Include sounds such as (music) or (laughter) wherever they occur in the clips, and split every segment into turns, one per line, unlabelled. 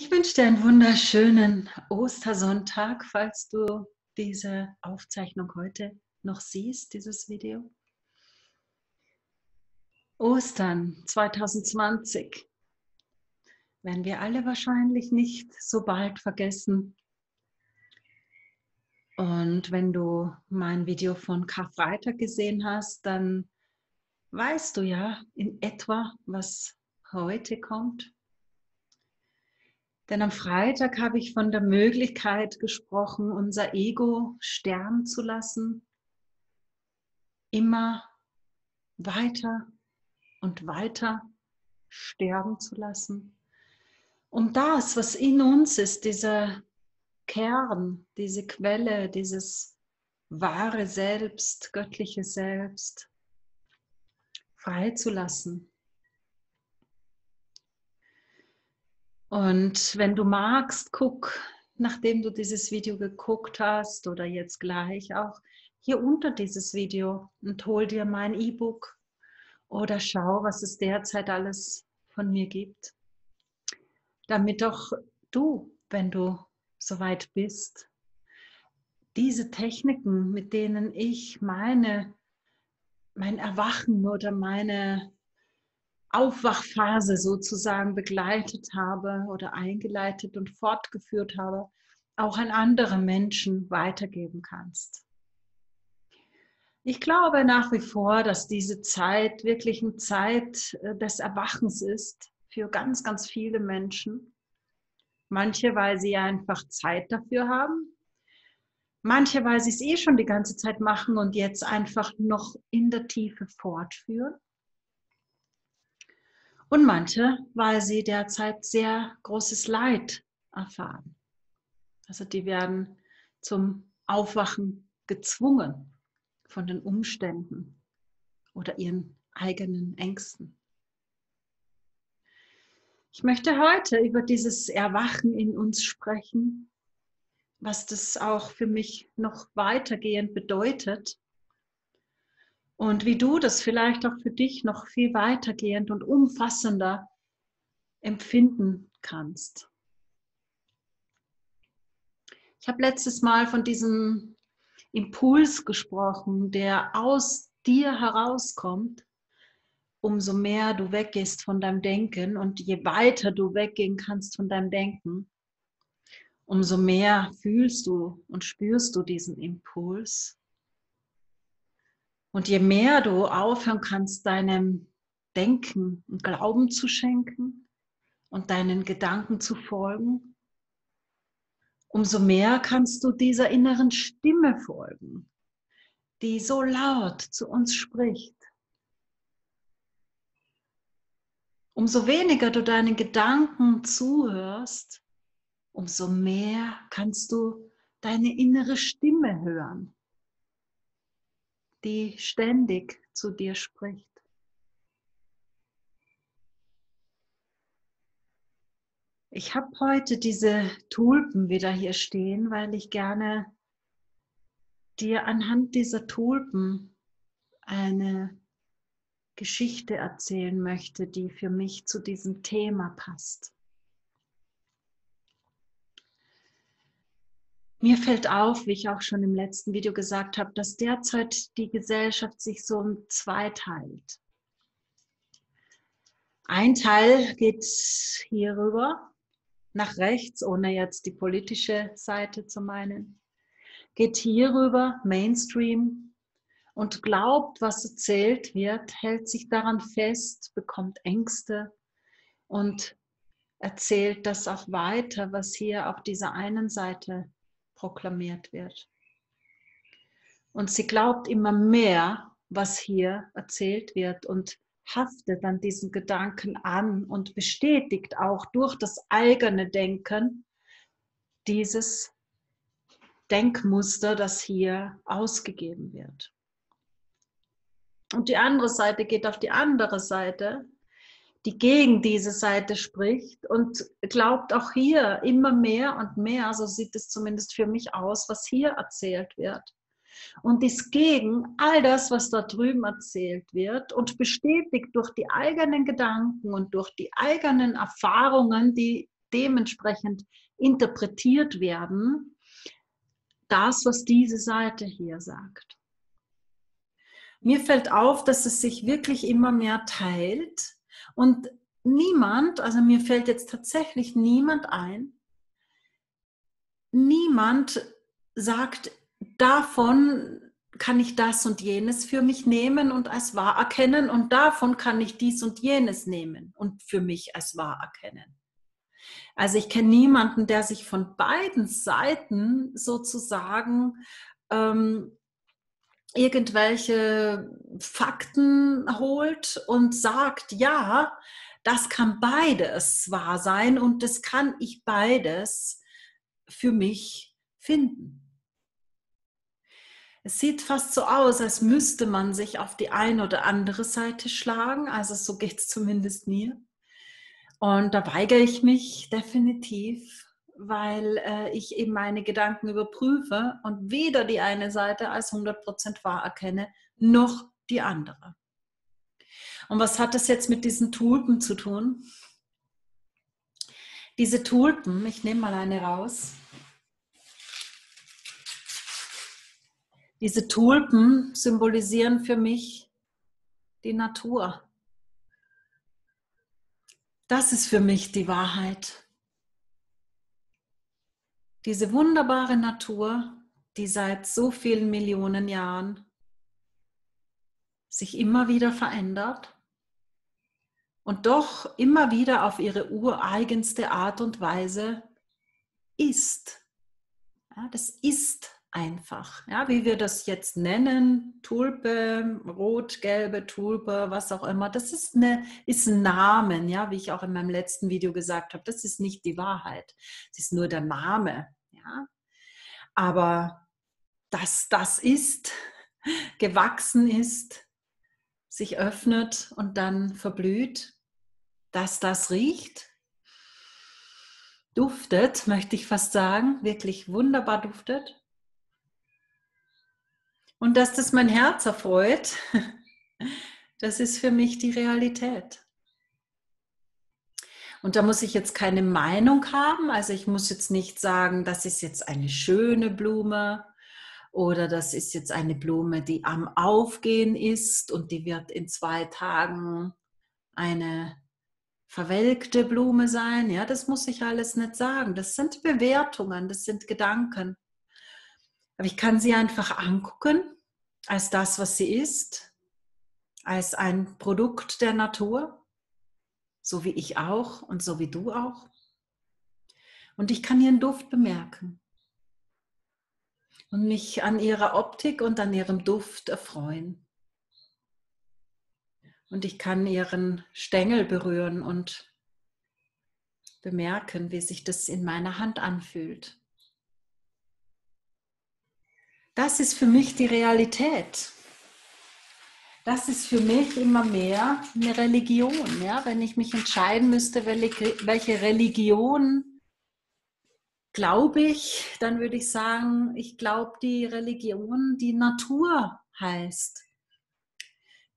Ich wünsche dir einen wunderschönen Ostersonntag, falls du diese Aufzeichnung heute noch siehst, dieses Video. Ostern 2020 werden wir alle wahrscheinlich nicht so bald vergessen. Und wenn du mein Video von Karfreitag gesehen hast, dann weißt du ja in etwa, was heute kommt. Denn am Freitag habe ich von der Möglichkeit gesprochen, unser Ego sterben zu lassen, immer weiter und weiter sterben zu lassen, um das, was in uns ist, dieser Kern, diese Quelle, dieses wahre Selbst, göttliche Selbst, freizulassen Und wenn du magst, guck, nachdem du dieses Video geguckt hast oder jetzt gleich auch hier unter dieses Video und hol dir mein E-Book oder schau, was es derzeit alles von mir gibt, damit auch du, wenn du soweit bist, diese Techniken, mit denen ich meine, mein Erwachen oder meine Aufwachphase sozusagen begleitet habe oder eingeleitet und fortgeführt habe, auch an andere Menschen weitergeben kannst. Ich glaube nach wie vor, dass diese Zeit wirklich eine Zeit äh, des Erwachens ist für ganz, ganz viele Menschen. Manche, weil sie einfach Zeit dafür haben. Manche, weil sie es eh schon die ganze Zeit machen und jetzt einfach noch in der Tiefe fortführen und manche, weil sie derzeit sehr großes Leid erfahren. Also die werden zum Aufwachen gezwungen von den Umständen oder ihren eigenen Ängsten. Ich möchte heute über dieses Erwachen in uns sprechen, was das auch für mich noch weitergehend bedeutet und wie du das vielleicht auch für dich noch viel weitergehend und umfassender empfinden kannst. Ich habe letztes Mal von diesem Impuls gesprochen, der aus dir herauskommt, umso mehr du weggehst von deinem Denken und je weiter du weggehen kannst von deinem Denken, umso mehr fühlst du und spürst du diesen Impuls und je mehr du aufhören kannst, deinem Denken und Glauben zu schenken und deinen Gedanken zu folgen, umso mehr kannst du dieser inneren Stimme folgen, die so laut zu uns spricht. Umso weniger du deinen Gedanken zuhörst, umso mehr kannst du deine innere Stimme hören die ständig zu dir spricht. Ich habe heute diese Tulpen wieder hier stehen, weil ich gerne dir anhand dieser Tulpen eine Geschichte erzählen möchte, die für mich zu diesem Thema passt. Mir fällt auf, wie ich auch schon im letzten Video gesagt habe, dass derzeit die Gesellschaft sich so um zwei teilt. Ein Teil geht hier rüber, nach rechts, ohne jetzt die politische Seite zu meinen, geht hier rüber, Mainstream, und glaubt, was erzählt wird, hält sich daran fest, bekommt Ängste und erzählt das auch weiter, was hier auf dieser einen Seite proklamiert wird. Und sie glaubt immer mehr, was hier erzählt wird und haftet an diesen Gedanken an und bestätigt auch durch das eigene Denken dieses Denkmuster, das hier ausgegeben wird. Und die andere Seite geht auf die andere Seite die gegen diese Seite spricht und glaubt auch hier immer mehr und mehr, so sieht es zumindest für mich aus, was hier erzählt wird. Und ist gegen all das, was da drüben erzählt wird und bestätigt durch die eigenen Gedanken und durch die eigenen Erfahrungen, die dementsprechend interpretiert werden, das, was diese Seite hier sagt. Mir fällt auf, dass es sich wirklich immer mehr teilt und niemand, also mir fällt jetzt tatsächlich niemand ein, niemand sagt, davon kann ich das und jenes für mich nehmen und als wahr erkennen und davon kann ich dies und jenes nehmen und für mich als wahr erkennen. Also ich kenne niemanden, der sich von beiden Seiten sozusagen ähm, irgendwelche Fakten holt und sagt, ja, das kann beides wahr sein und das kann ich beides für mich finden. Es sieht fast so aus, als müsste man sich auf die eine oder andere Seite schlagen. Also so geht es zumindest mir. Und da weigere ich mich definitiv, weil äh, ich eben meine Gedanken überprüfe und weder die eine Seite als 100% wahr erkenne, noch die andere. Und was hat das jetzt mit diesen Tulpen zu tun? Diese Tulpen, ich nehme mal eine raus, Diese Tulpen symbolisieren für mich die Natur. Das ist für mich die Wahrheit. Diese wunderbare Natur, die seit so vielen Millionen Jahren sich immer wieder verändert und doch immer wieder auf ihre ureigenste Art und Weise ist. Ja, das ist einfach. Ja, wie wir das jetzt nennen, Tulpe, rot-gelbe Tulpe, was auch immer, das ist, eine, ist ein Namen, ja, wie ich auch in meinem letzten Video gesagt habe, das ist nicht die Wahrheit. Es ist nur der Name, ja. Aber dass das ist, gewachsen ist, sich öffnet und dann verblüht, dass das riecht, duftet, möchte ich fast sagen, wirklich wunderbar duftet und dass das mein Herz erfreut, das ist für mich die Realität. Und da muss ich jetzt keine Meinung haben. Also ich muss jetzt nicht sagen, das ist jetzt eine schöne Blume oder das ist jetzt eine Blume, die am Aufgehen ist und die wird in zwei Tagen eine verwelkte Blume sein. Ja, das muss ich alles nicht sagen. Das sind Bewertungen, das sind Gedanken. Aber ich kann sie einfach angucken als das, was sie ist, als ein Produkt der Natur, so wie ich auch und so wie du auch. Und ich kann ihren Duft bemerken und mich an ihrer Optik und an ihrem Duft erfreuen. Und ich kann ihren Stängel berühren und bemerken, wie sich das in meiner Hand anfühlt. Das ist für mich die Realität. Das ist für mich immer mehr eine Religion. Ja? Wenn ich mich entscheiden müsste, welche Religion glaube ich, dann würde ich sagen, ich glaube die Religion, die Natur heißt.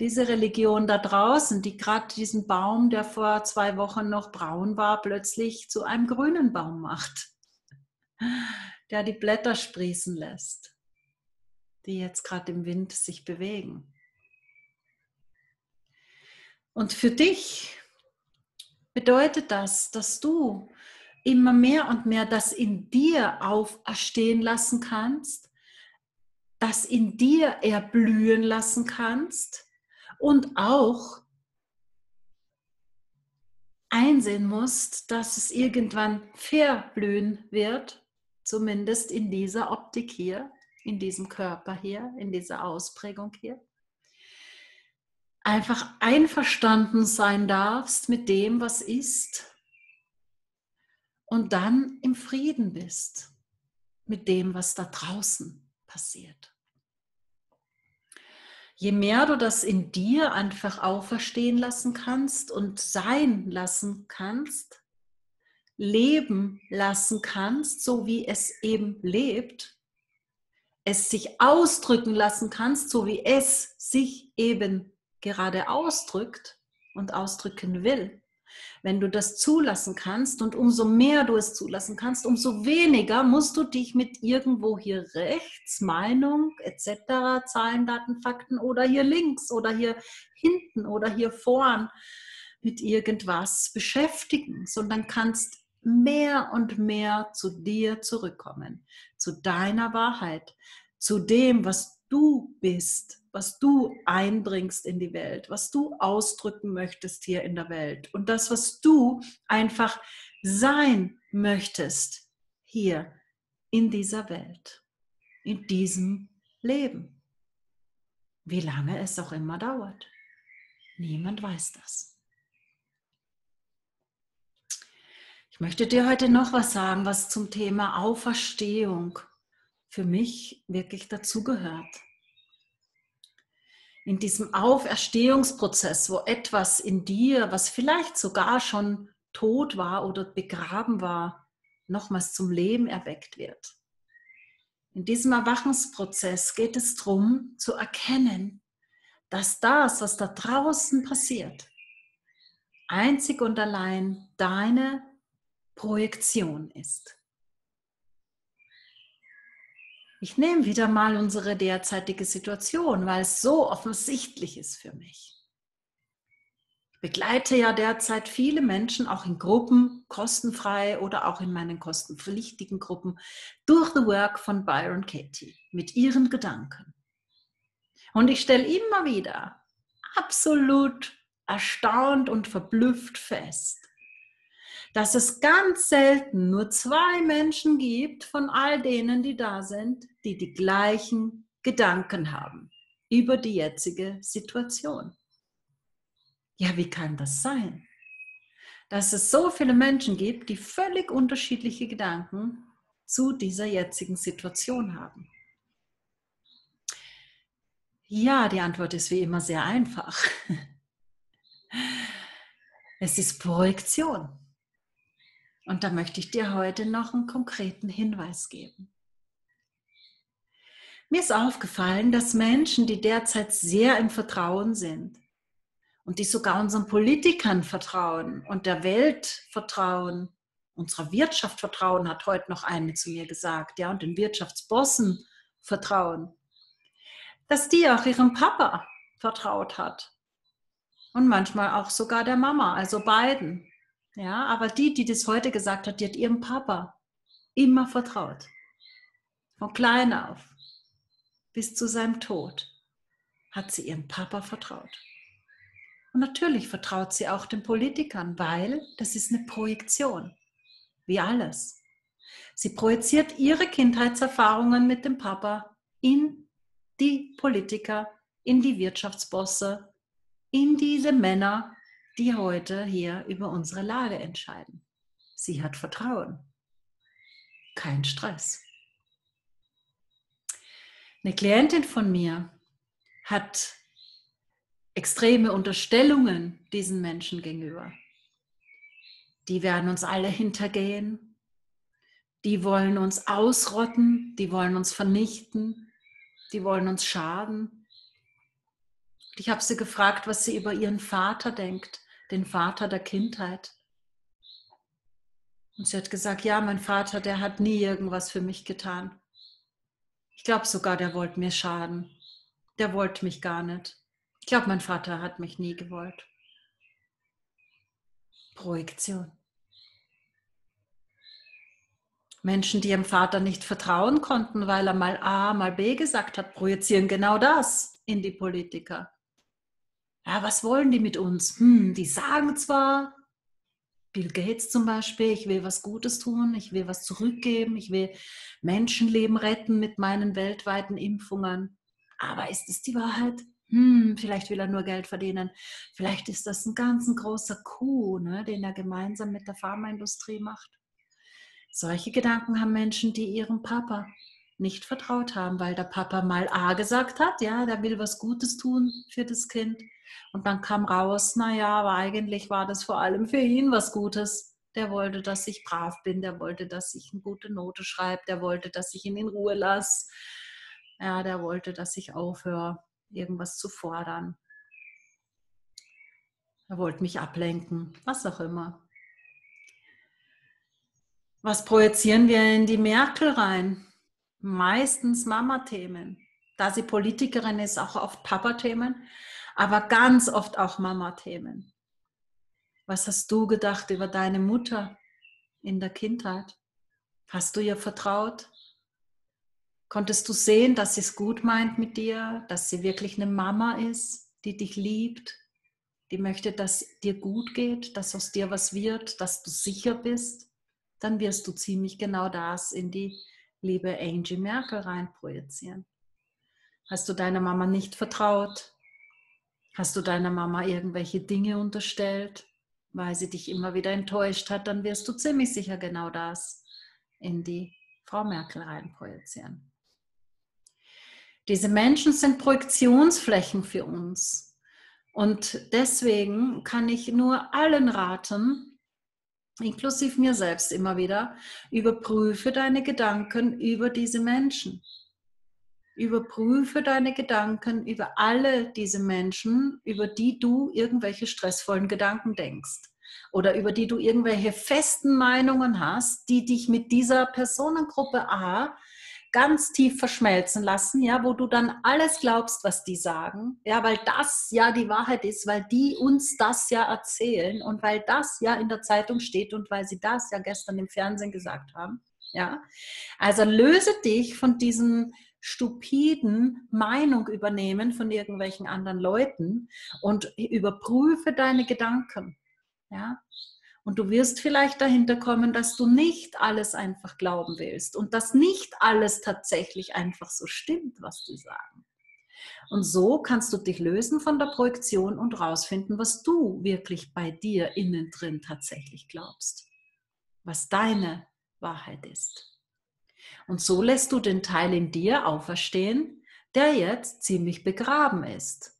Diese Religion da draußen, die gerade diesen Baum, der vor zwei Wochen noch braun war, plötzlich zu einem grünen Baum macht, (laughs) der die Blätter sprießen lässt die jetzt gerade im Wind sich bewegen. Und für dich bedeutet das, dass du immer mehr und mehr das in dir auferstehen lassen kannst, das in dir erblühen lassen kannst und auch einsehen musst, dass es irgendwann verblühen wird, zumindest in dieser Optik hier in diesem Körper hier, in dieser Ausprägung hier. Einfach einverstanden sein darfst mit dem, was ist und dann im Frieden bist mit dem, was da draußen passiert. Je mehr du das in dir einfach auferstehen lassen kannst und sein lassen kannst, leben lassen kannst, so wie es eben lebt, es sich ausdrücken lassen kannst, so wie es sich eben gerade ausdrückt und ausdrücken will, wenn du das zulassen kannst und umso mehr du es zulassen kannst, umso weniger musst du dich mit irgendwo hier rechts, Meinung etc., Zahlen, Daten, Fakten oder hier links oder hier hinten oder hier vorn mit irgendwas beschäftigen, sondern kannst mehr und mehr zu dir zurückkommen, zu deiner Wahrheit, zu dem, was du bist, was du einbringst in die Welt, was du ausdrücken möchtest hier in der Welt und das, was du einfach sein möchtest hier in dieser Welt, in diesem Leben. Wie lange es auch immer dauert. Niemand weiß das. Ich möchte dir heute noch was sagen, was zum Thema Auferstehung für mich wirklich dazugehört. In diesem Auferstehungsprozess, wo etwas in dir, was vielleicht sogar schon tot war oder begraben war, nochmals zum Leben erweckt wird. In diesem Erwachensprozess geht es darum zu erkennen, dass das, was da draußen passiert, einzig und allein deine Projektion ist. Ich nehme wieder mal unsere derzeitige Situation, weil es so offensichtlich ist für mich. Ich begleite ja derzeit viele Menschen, auch in Gruppen, kostenfrei oder auch in meinen kostenpflichtigen Gruppen, durch The Work von Byron Katie mit ihren Gedanken. Und ich stelle immer wieder absolut erstaunt und verblüfft fest, dass es ganz selten nur zwei Menschen gibt von all denen, die da sind, die die gleichen Gedanken haben über die jetzige Situation. Ja, wie kann das sein? Dass es so viele Menschen gibt, die völlig unterschiedliche Gedanken zu dieser jetzigen Situation haben. Ja, die Antwort ist wie immer sehr einfach. (laughs) Es ist Projektion. Und da möchte ich dir heute noch einen konkreten Hinweis geben. Mir ist aufgefallen, dass Menschen, die derzeit sehr im Vertrauen sind und die sogar unseren Politikern vertrauen und der Welt vertrauen, unserer Wirtschaft vertrauen, hat heute noch eine zu mir gesagt, ja, und den Wirtschaftsbossen vertrauen, dass die auch ihrem Papa vertraut hat und manchmal auch sogar der Mama, also beiden. Ja, aber die, die das heute gesagt hat, die hat ihrem Papa immer vertraut. Von klein auf bis zu seinem Tod hat sie ihrem Papa vertraut. Und natürlich vertraut sie auch den Politikern, weil das ist eine Projektion, wie alles. Sie projiziert ihre Kindheitserfahrungen mit dem Papa in die Politiker, in die Wirtschaftsbosse, in diese Männer, die heute hier über unsere Lage entscheiden. Sie hat Vertrauen. Kein Stress. Eine Klientin von mir hat extreme Unterstellungen diesen Menschen gegenüber. Die werden uns alle hintergehen. Die wollen uns ausrotten. Die wollen uns vernichten. Die wollen uns schaden. Ich habe sie gefragt, was sie über ihren Vater denkt den Vater der Kindheit. Und sie hat gesagt, ja, mein Vater, der hat nie irgendwas für mich getan. Ich glaube sogar, der wollte mir schaden. Der wollte mich gar nicht. Ich glaube, mein Vater hat mich nie gewollt. Projektion. Menschen, die ihrem Vater nicht vertrauen konnten, weil er mal A, mal B gesagt hat, projizieren genau das in die Politiker ja, was wollen die mit uns? Hm, die sagen zwar, Bill Gates zum Beispiel, ich will was Gutes tun, ich will was zurückgeben, ich will Menschenleben retten mit meinen weltweiten Impfungen. Aber ist es die Wahrheit? Hm, vielleicht will er nur Geld verdienen. Vielleicht ist das ein ganz ein großer Coup, ne, den er gemeinsam mit der Pharmaindustrie macht. Solche Gedanken haben Menschen, die ihrem Papa nicht vertraut haben, weil der Papa mal A gesagt hat, ja, der will was Gutes tun für das Kind. Und dann kam raus, naja, aber eigentlich war das vor allem für ihn was Gutes. Der wollte, dass ich brav bin, der wollte, dass ich eine gute Note schreibe, der wollte, dass ich ihn in Ruhe lasse. Ja, der wollte, dass ich aufhöre, irgendwas zu fordern. Er wollte mich ablenken, was auch immer. Was projizieren wir in die Merkel rein? Meistens Mama-Themen. Da sie Politikerin ist, auch oft Papa-Themen, aber ganz oft auch Mama-Themen. Was hast du gedacht über deine Mutter in der Kindheit? Hast du ihr vertraut? Konntest du sehen, dass sie es gut meint mit dir, dass sie wirklich eine Mama ist, die dich liebt, die möchte, dass dir gut geht, dass aus dir was wird, dass du sicher bist? Dann wirst du ziemlich genau das in die liebe Angie Merkel reinprojizieren. Hast du deiner Mama nicht vertraut? Hast du deiner Mama irgendwelche Dinge unterstellt, weil sie dich immer wieder enttäuscht hat? Dann wirst du ziemlich sicher genau das in die Frau Merkel reinprojizieren. Diese Menschen sind Projektionsflächen für uns. Und deswegen kann ich nur allen raten, inklusive mir selbst immer wieder, überprüfe deine Gedanken über diese Menschen. Überprüfe deine Gedanken über alle diese Menschen, über die du irgendwelche stressvollen Gedanken denkst oder über die du irgendwelche festen Meinungen hast, die dich mit dieser Personengruppe A ganz tief verschmelzen lassen, ja, wo du dann alles glaubst, was die sagen, ja, weil das ja die Wahrheit ist, weil die uns das ja erzählen und weil das ja in der Zeitung steht und weil sie das ja gestern im Fernsehen gesagt haben, ja. Also löse dich von diesen stupiden Meinung übernehmen von irgendwelchen anderen Leuten und überprüfe deine Gedanken, ja. Und du wirst vielleicht dahinter kommen, dass du nicht alles einfach glauben willst und dass nicht alles tatsächlich einfach so stimmt, was die sagen. Und so kannst du dich lösen von der Projektion und rausfinden, was du wirklich bei dir innen drin tatsächlich glaubst. Was deine Wahrheit ist. Und so lässt du den Teil in dir auferstehen, der jetzt ziemlich begraben ist.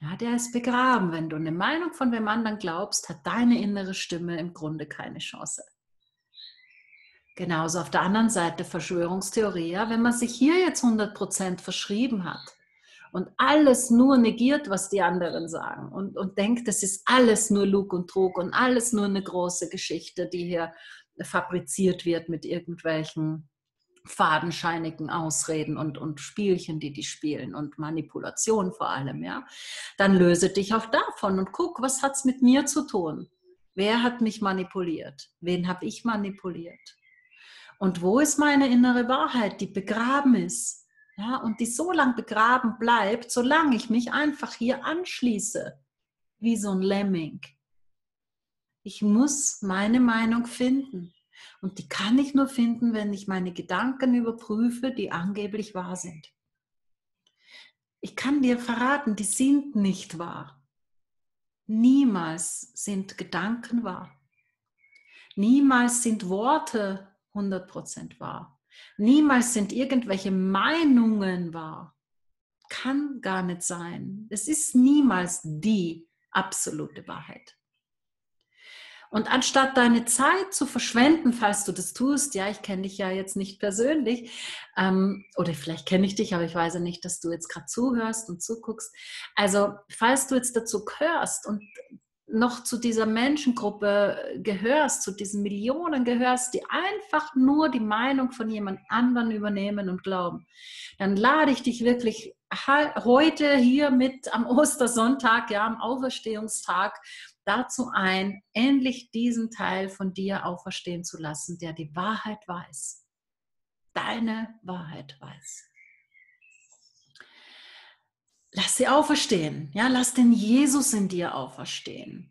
Ja, der ist begraben. Wenn du eine Meinung von wem anderen glaubst, hat deine innere Stimme im Grunde keine Chance. Genauso auf der anderen Seite Verschwörungstheorie. Ja, wenn man sich hier jetzt 100% verschrieben hat und alles nur negiert, was die anderen sagen und, und denkt, das ist alles nur Lug und Trug und alles nur eine große Geschichte, die hier fabriziert wird mit irgendwelchen fadenscheinigen Ausreden und, und Spielchen, die die spielen und Manipulation vor allem, ja, dann löse dich auch davon und guck, was hat es mit mir zu tun? Wer hat mich manipuliert? Wen habe ich manipuliert? Und wo ist meine innere Wahrheit, die begraben ist? Ja, und die so lange begraben bleibt, solange ich mich einfach hier anschließe, wie so ein Lemming. Ich muss meine Meinung finden. Und die kann ich nur finden, wenn ich meine Gedanken überprüfe, die angeblich wahr sind. Ich kann dir verraten, die sind nicht wahr. Niemals sind Gedanken wahr. Niemals sind Worte 100% wahr. Niemals sind irgendwelche Meinungen wahr. Kann gar nicht sein. Es ist niemals die absolute Wahrheit. Und anstatt deine Zeit zu verschwenden, falls du das tust, ja, ich kenne dich ja jetzt nicht persönlich, ähm, oder vielleicht kenne ich dich, aber ich weiß ja nicht, dass du jetzt gerade zuhörst und zuguckst. Also, falls du jetzt dazu gehörst und noch zu dieser Menschengruppe gehörst, zu diesen Millionen gehörst, die einfach nur die Meinung von jemand anderen übernehmen und glauben, dann lade ich dich wirklich heute hier mit am Ostersonntag, ja, am Auferstehungstag, dazu ein, endlich diesen Teil von dir auferstehen zu lassen, der die Wahrheit weiß. Deine Wahrheit weiß. Lass sie auferstehen. Ja, lass den Jesus in dir auferstehen.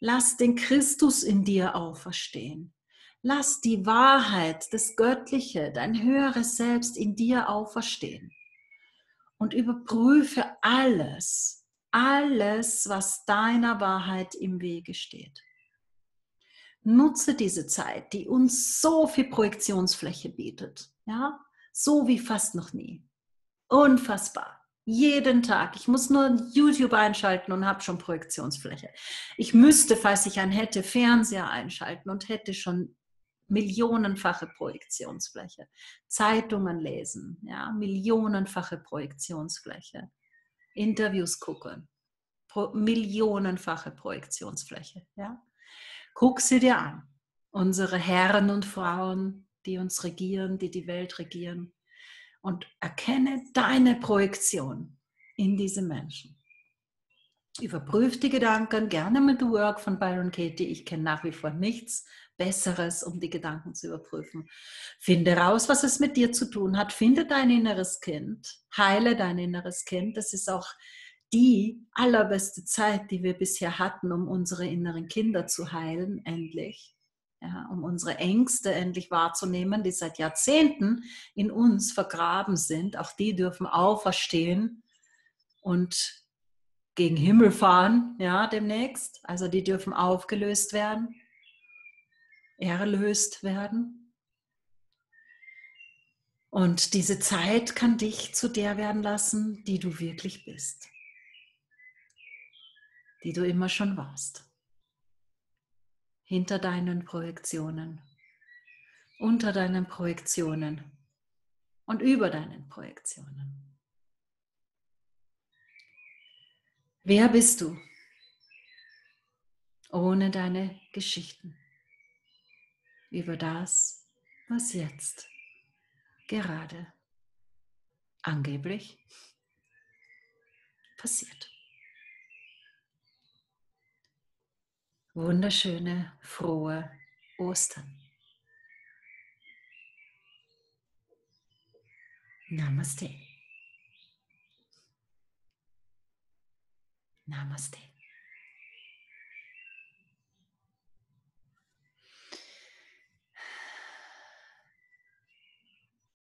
Lass den Christus in dir auferstehen. Lass die Wahrheit, das Göttliche, dein höheres Selbst in dir auferstehen. Und überprüfe alles, alles, was deiner Wahrheit im Wege steht. Nutze diese Zeit, die uns so viel Projektionsfläche bietet, ja, so wie fast noch nie. Unfassbar. Jeden Tag. Ich muss nur YouTube einschalten und habe schon Projektionsfläche. Ich müsste, falls ich einen hätte, Fernseher einschalten und hätte schon millionenfache Projektionsfläche. Zeitungen lesen, ja, millionenfache Projektionsfläche. Interviews gucken, millionenfache Projektionsfläche. Ja? Guck sie dir an. Unsere Herren und Frauen, die uns regieren, die die Welt regieren. Und erkenne deine Projektion in diese Menschen. Überprüf die Gedanken gerne mit The Work von Byron Katie. Ich kenne nach wie vor nichts Besseres, um die Gedanken zu überprüfen. Finde raus, was es mit dir zu tun hat. Finde dein inneres Kind. Heile dein inneres Kind. Das ist auch die allerbeste Zeit, die wir bisher hatten, um unsere inneren Kinder zu heilen, endlich. Ja, um unsere Ängste endlich wahrzunehmen, die seit Jahrzehnten in uns vergraben sind. Auch die dürfen auferstehen und gegen Himmel fahren, ja, demnächst. Also die dürfen aufgelöst werden, erlöst werden. Und diese Zeit kann dich zu der werden lassen, die du wirklich bist, die du immer schon warst. Hinter deinen Projektionen, unter deinen Projektionen und über deinen Projektionen. Wer bist du ohne deine Geschichten über das, was jetzt gerade angeblich passiert? Wunderschöne, frohe Ostern. Namaste. Namaste.